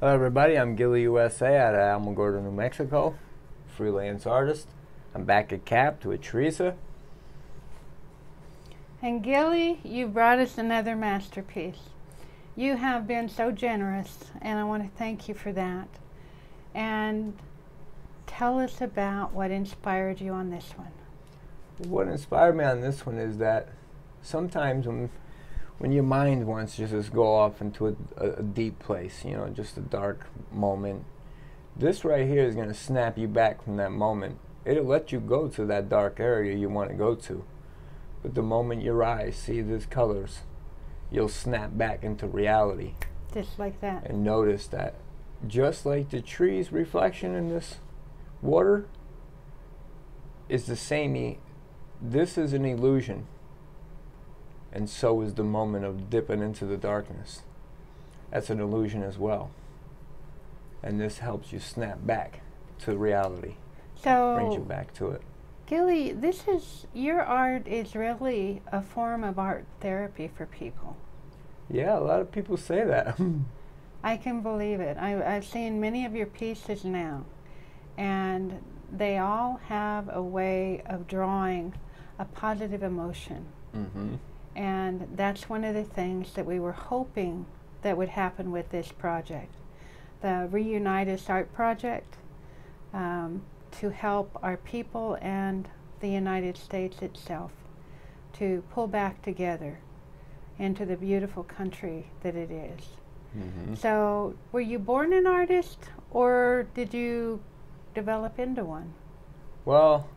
Hello, everybody. I'm Gilly USA out of Alamogordo, New Mexico, freelance artist. I'm back at CAPPED with Teresa. And Gilly, you brought us another masterpiece. You have been so generous, and I want to thank you for that. And tell us about what inspired you on this one. What inspired me on this one is that sometimes when when your mind wants to just go off into a, a, a deep place, you know, just a dark moment, this right here is going to snap you back from that moment. It'll let you go to that dark area you want to go to. But the moment your eyes see these colors, you'll snap back into reality. Just like that. And notice that just like the tree's reflection in this water is the same. This is an illusion and so is the moment of dipping into the darkness. That's an illusion as well. And this helps you snap back to reality. So brings you back to it. Gilly, this is your art is really a form of art therapy for people. Yeah, a lot of people say that. I can believe it. I, I've seen many of your pieces now, and they all have a way of drawing a positive emotion. Mm-hmm. And that's one of the things that we were hoping that would happen with this project. The Reunite Us Art Project um, to help our people and the United States itself to pull back together into the beautiful country that it is. Mm-hmm. So, were you born an artist or did you develop into one? Well,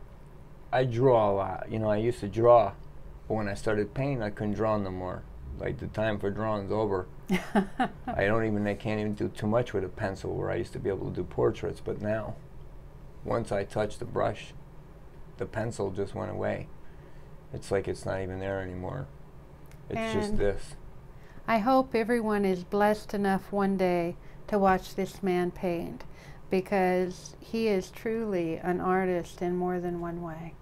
I draw a lot. You know, I used to draw but when I started painting, I couldn't draw no more. Like the time for drawing's over. I don't even, I can't even do too much with a pencil where I used to be able to do portraits, but now, once I touch the brush, the pencil just went away. It's like it's not even there anymore. It's and just this. I hope everyone is blessed enough one day to watch this man paint because he is truly an artist in more than one way.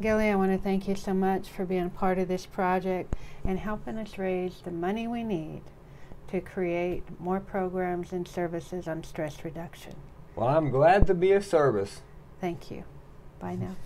Gilly, I want to thank you so much for being a part of this project and helping us raise the money we need to create more programs and services on stress reduction. Well, I'm glad to be of service. Thank you. Bye now.